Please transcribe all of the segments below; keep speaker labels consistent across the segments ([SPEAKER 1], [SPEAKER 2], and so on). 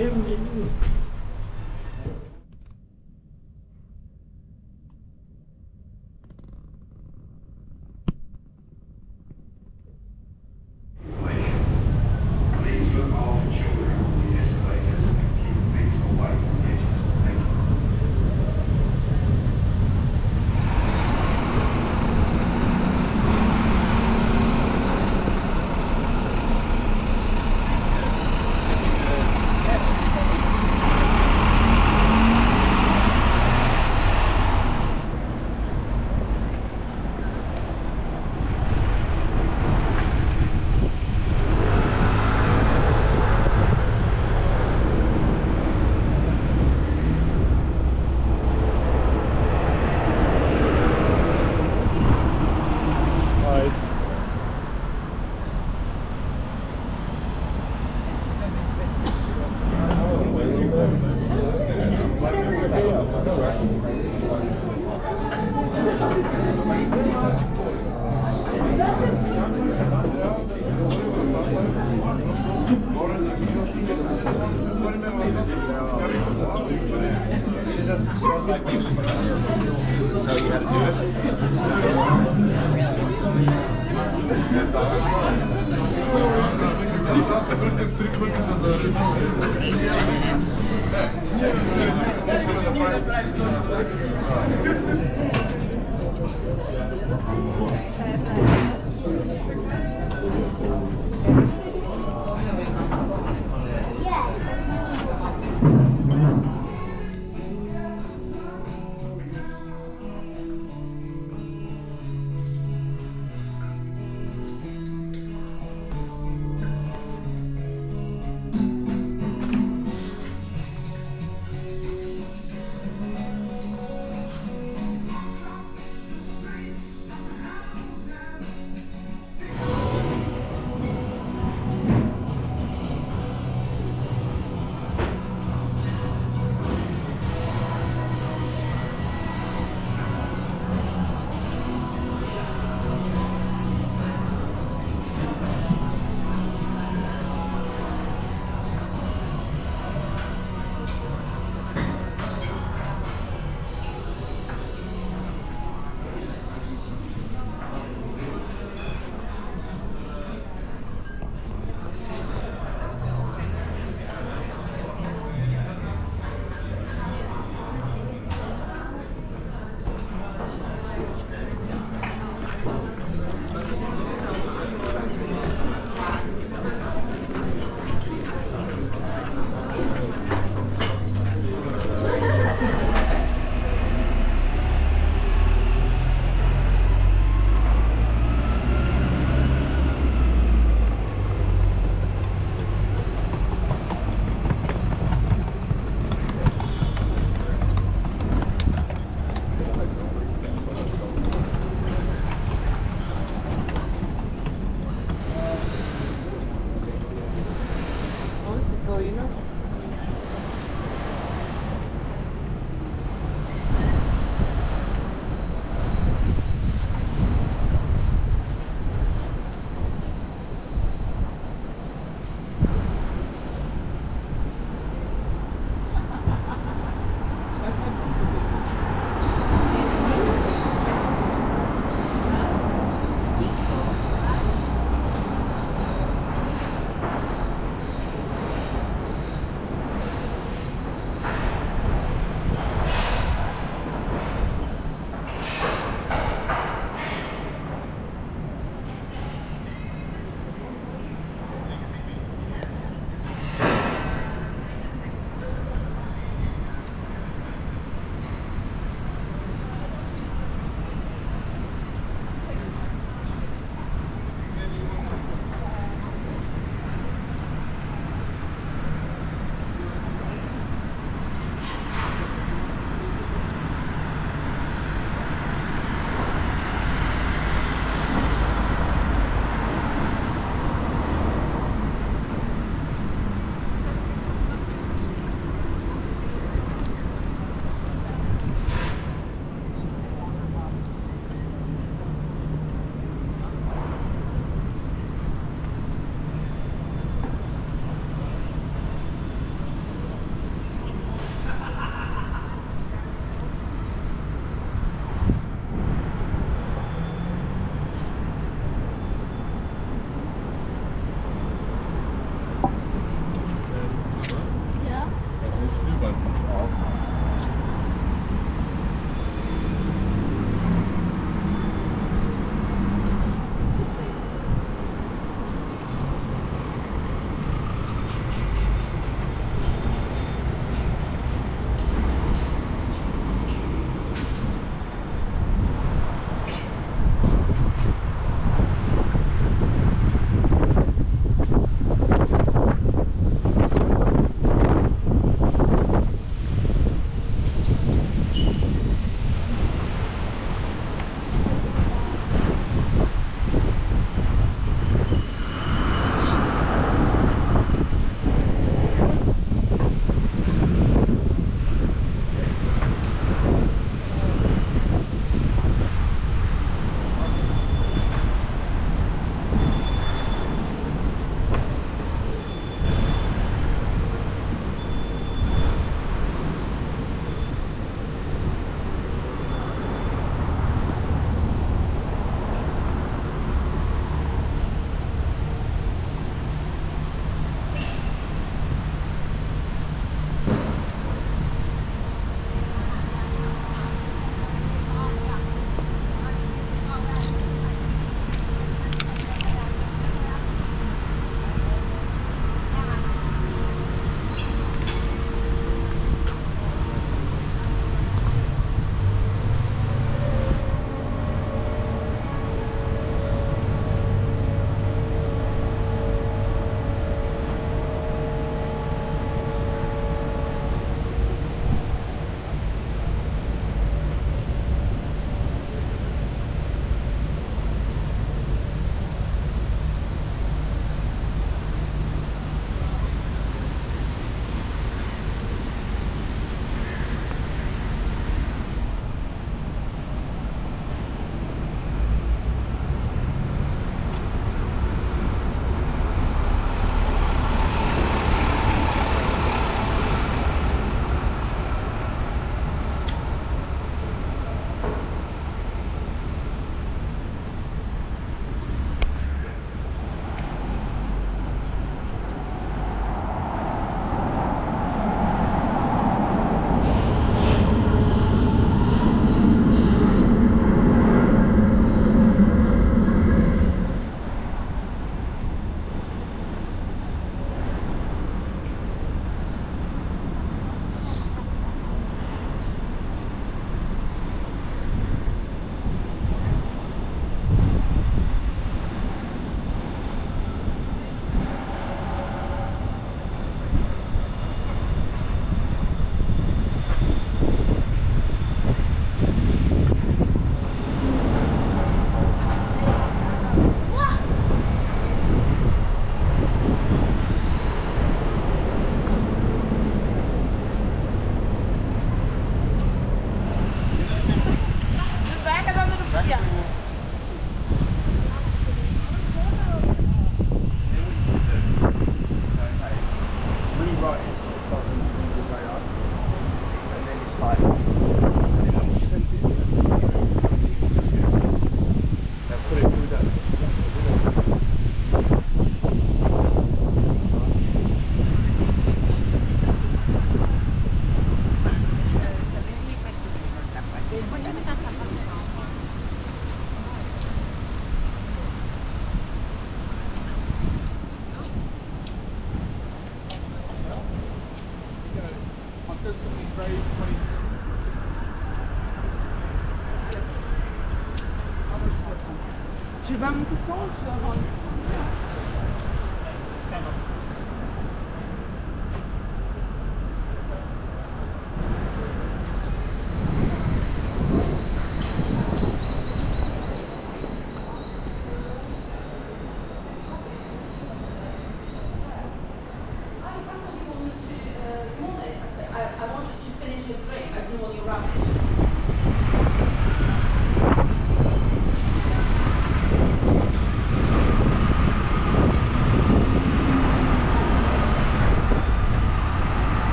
[SPEAKER 1] Sevmedim.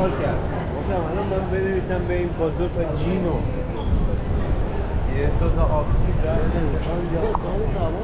[SPEAKER 1] چیکار کرد. گفتم الان من بنویسم به این با دو تا جینو. یه دو تا آبسی
[SPEAKER 2] Thank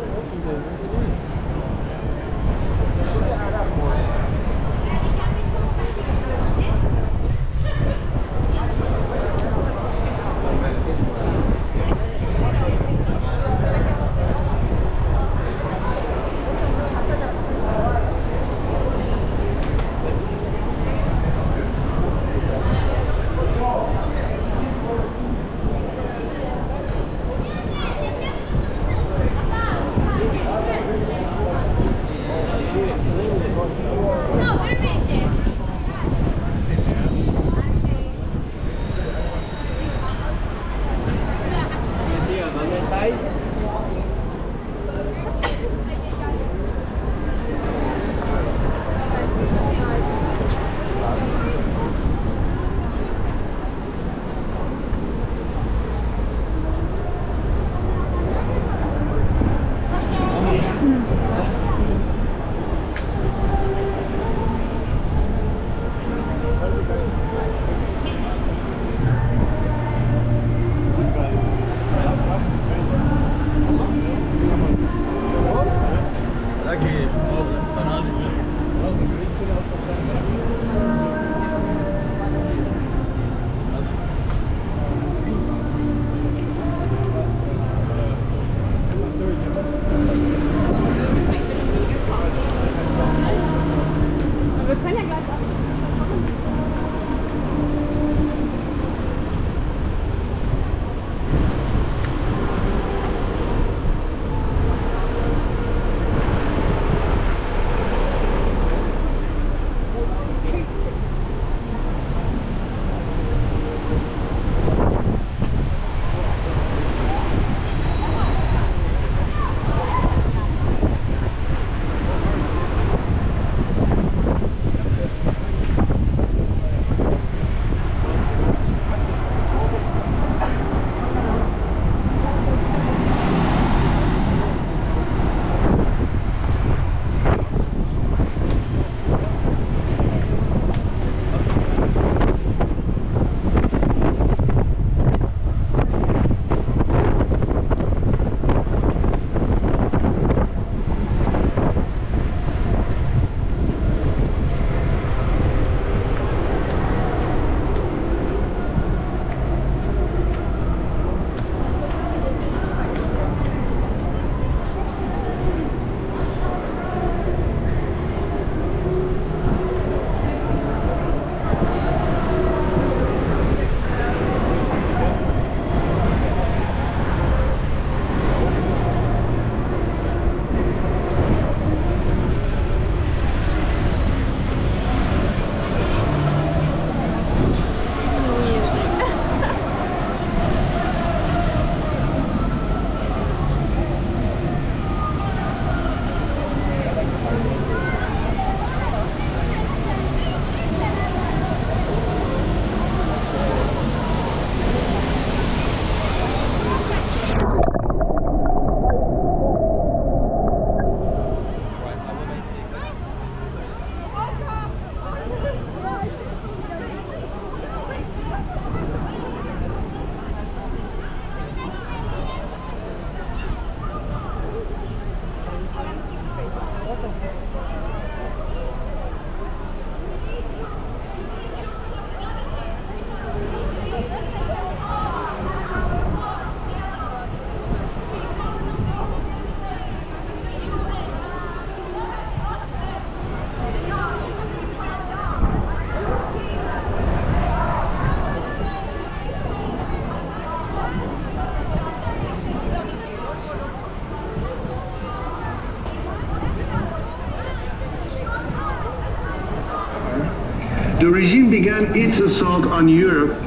[SPEAKER 3] The regime began its assault on Europe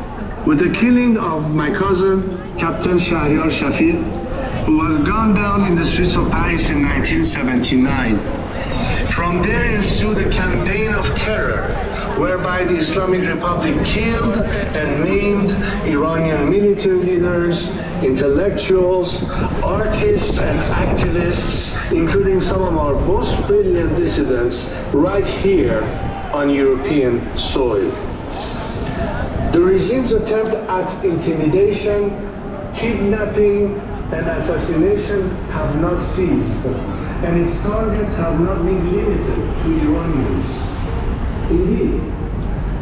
[SPEAKER 3] with the killing of my cousin, Captain Shahryar Shafiq, who was gunned down in the streets of Paris in 1979. From there ensued a campaign of terror whereby the Islamic Republic killed and maimed Iranian military leaders, intellectuals, artists, and activists, including some of our most brilliant dissidents, right here on European soil. The regime's attempt at intimidation, kidnapping, and assassination have not ceased, and its targets have not been limited to Iranians. Indeed,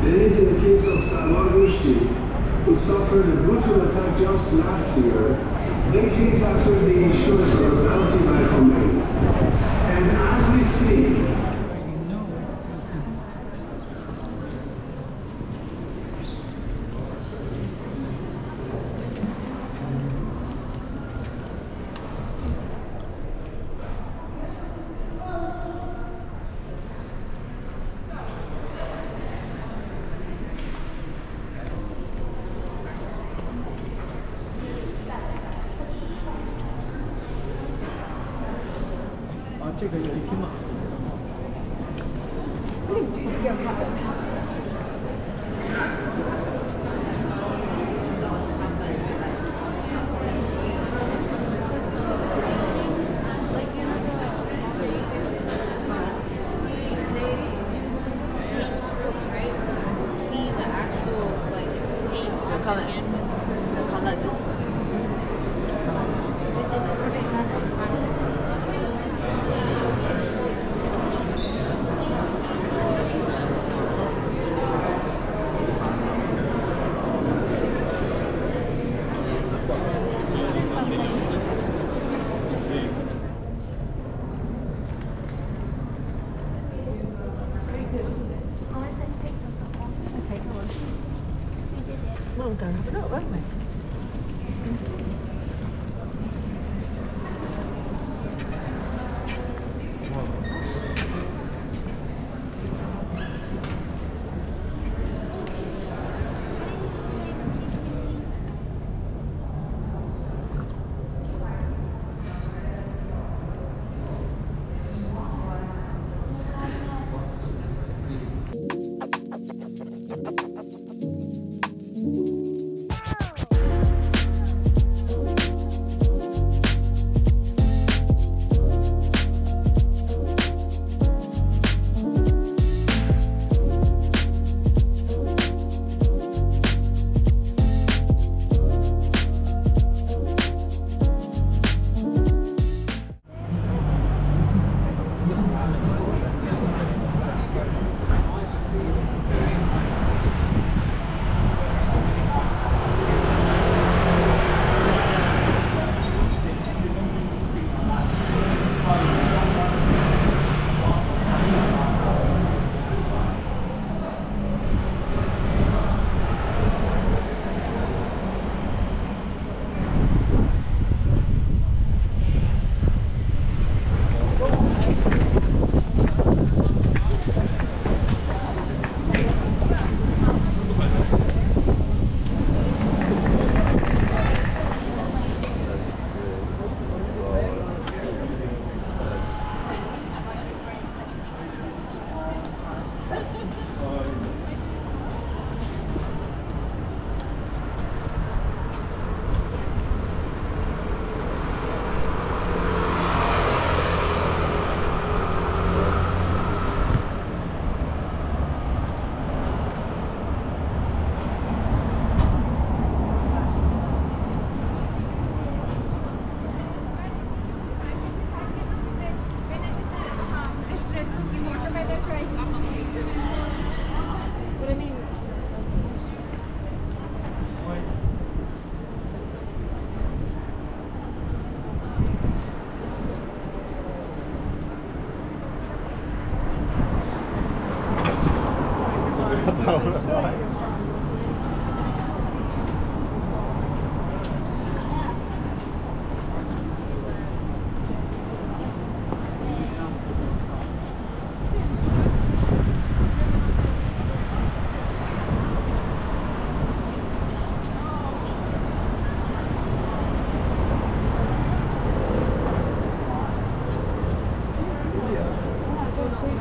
[SPEAKER 3] there is in the case of Salman Rushdie, who suffered a brutal attack just last year, decades after the issuance of bounty by Khomeini. And as we speak,
[SPEAKER 4] 你直接。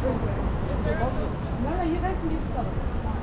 [SPEAKER 5] No, no, you guys can do the solo.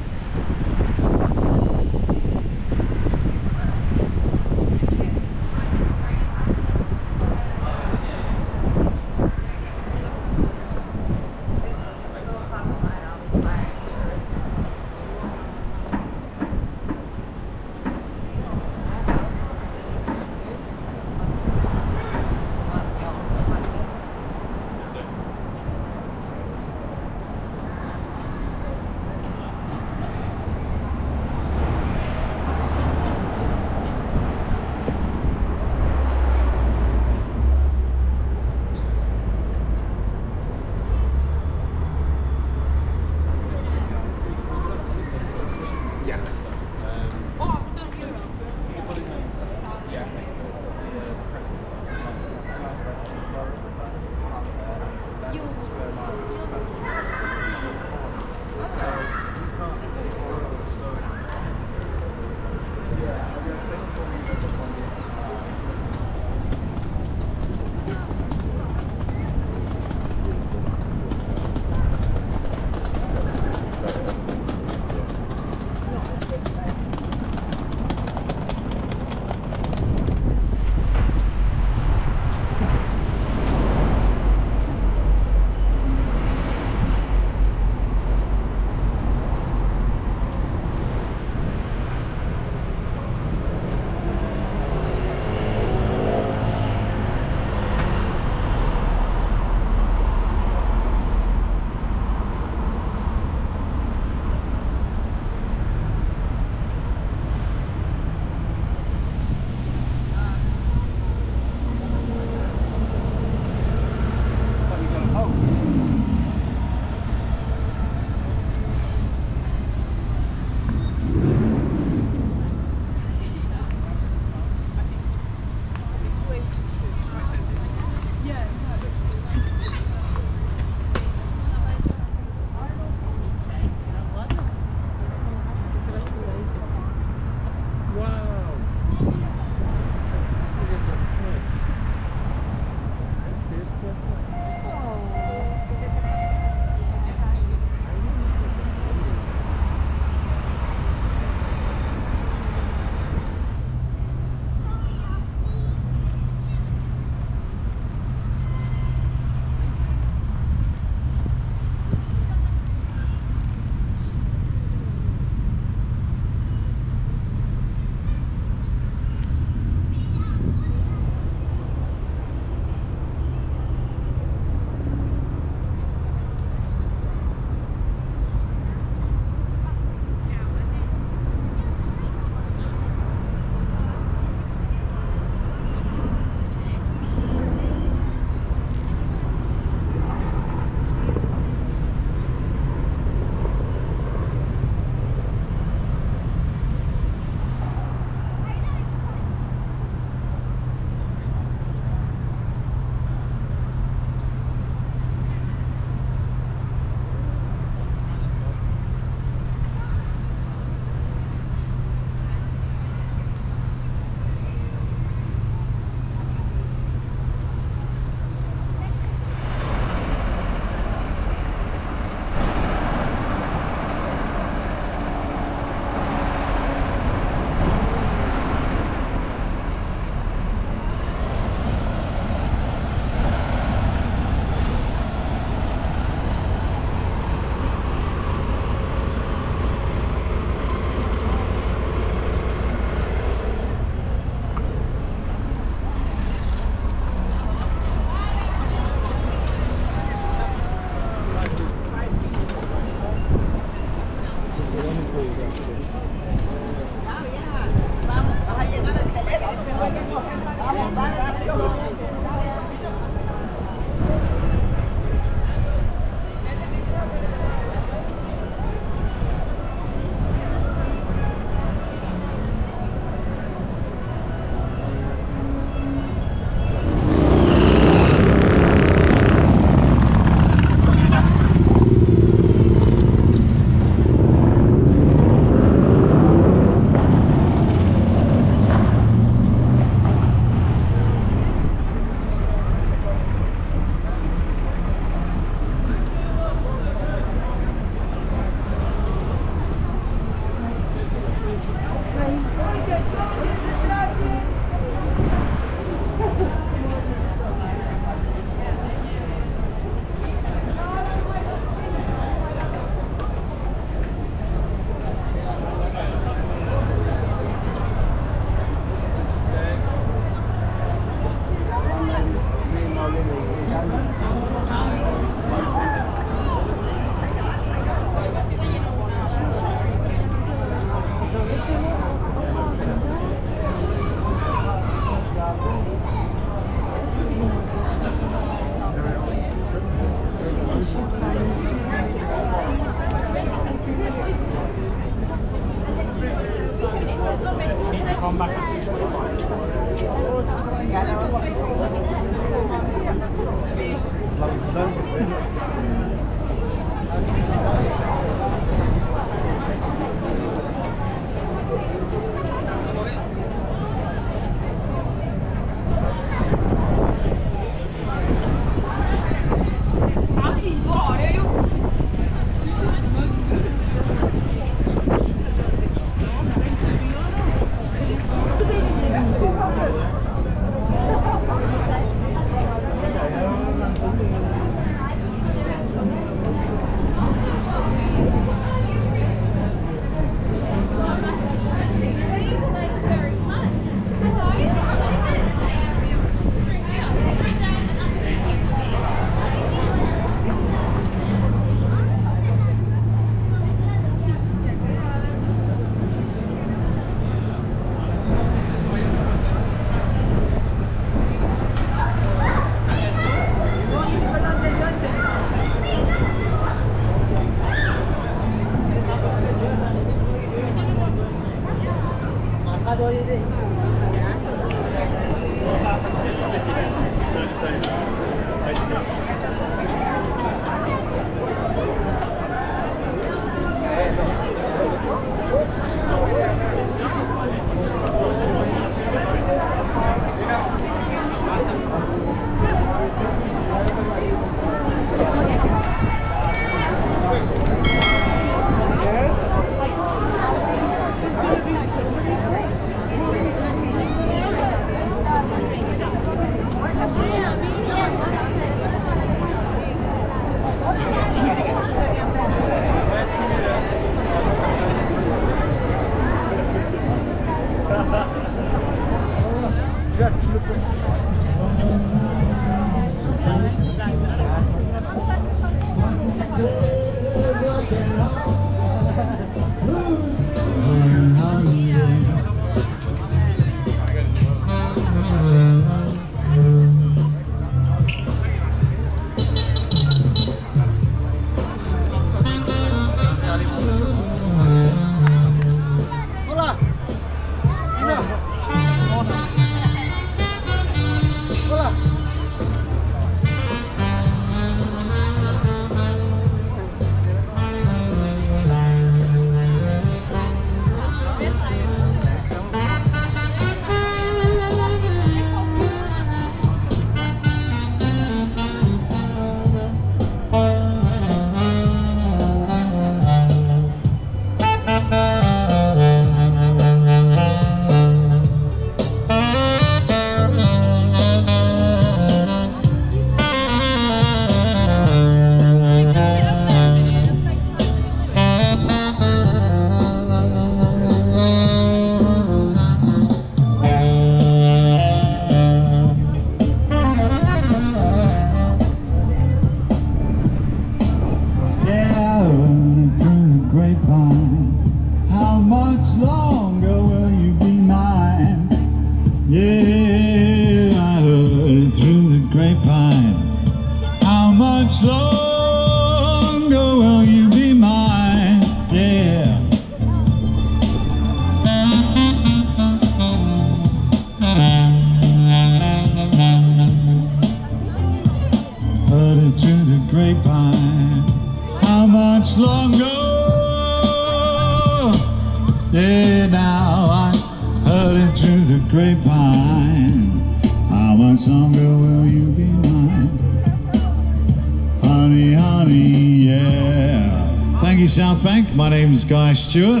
[SPEAKER 5] tour.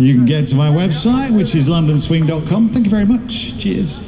[SPEAKER 5] You can get to my website, which is londonswing.com. Thank you very much. Cheers.